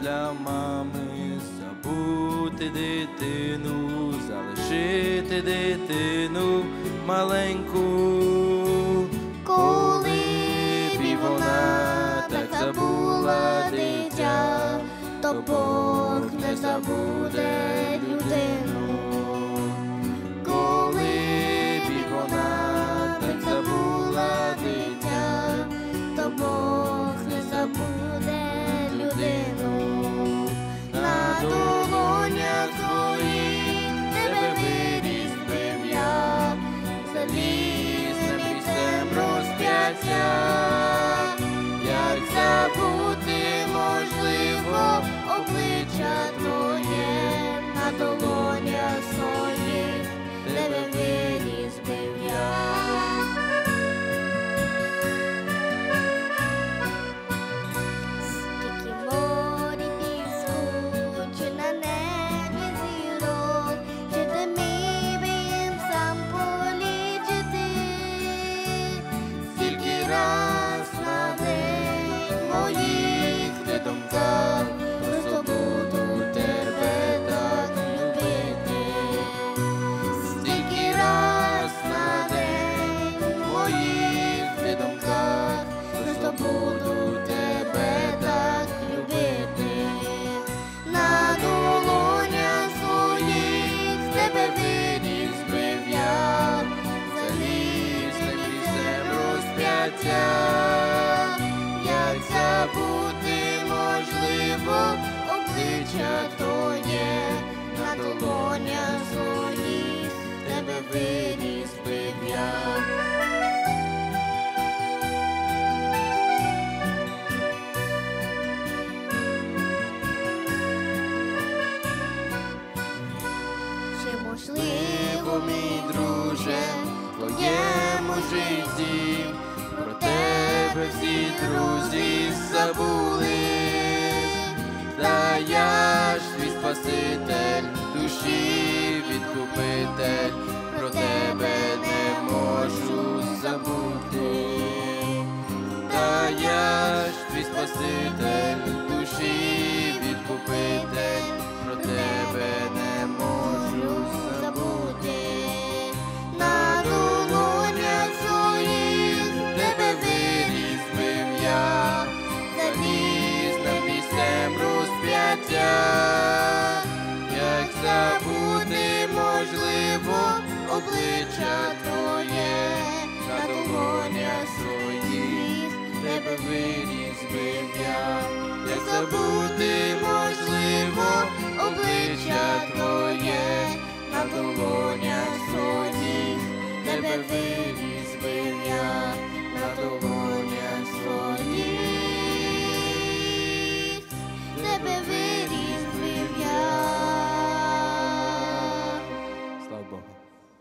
для мами забути дитину, залишити дитину маленьку. Коли б і вона так забула дитя, то Бог не забуде розп'яття, як забути розп'яття, як забути можливо обличчя твоє, на долонях своїх тебе виріс би я. Можливо, мій друже, твоєму житті про тебе всі друзі забули, та я ж твій спаситель, душі відкупитель, про тебе не можу забути, та я ж твій спаситель, душі відкупитель, забути можливо обличчя твоє, на долонях своїх тебе виніс би я, не забути можливо обличчя твоє, на долонях своїх тебе виніс.